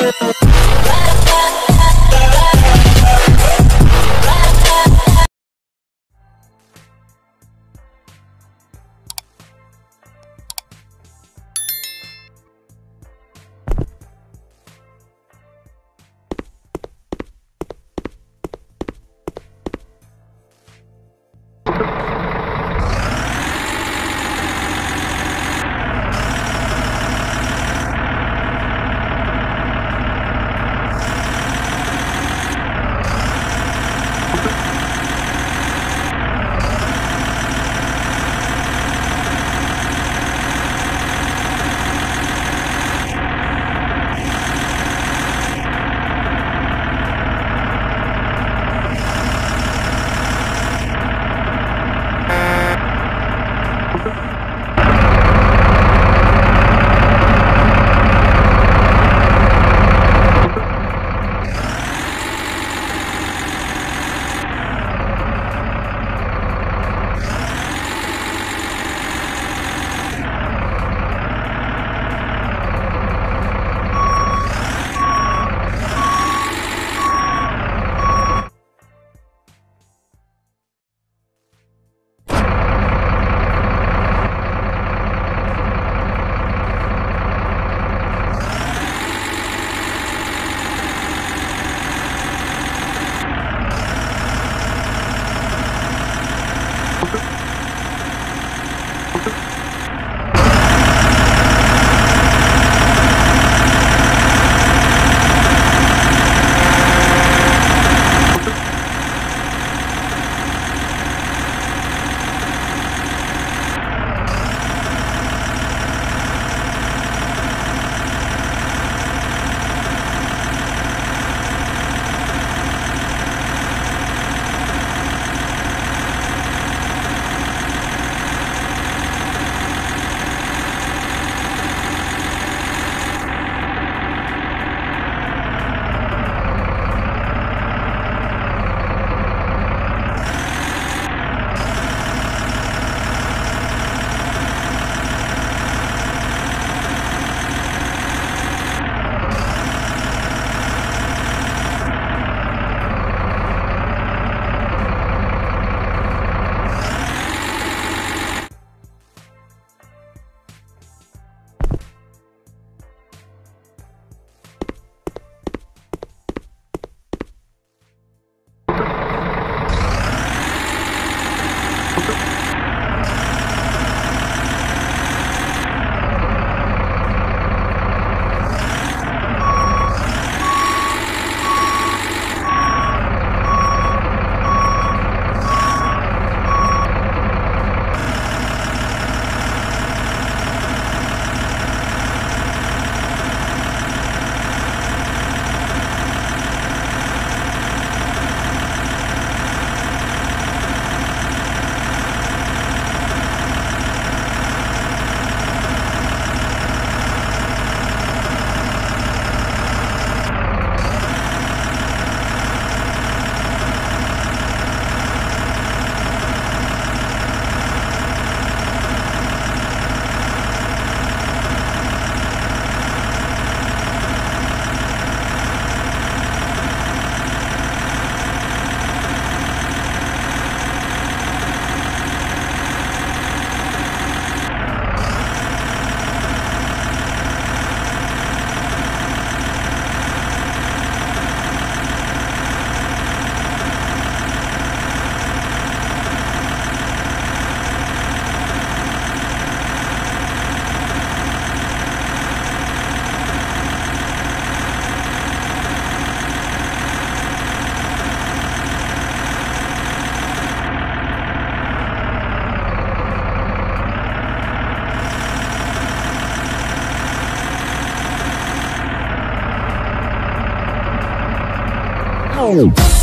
Bye. Okay. Oh.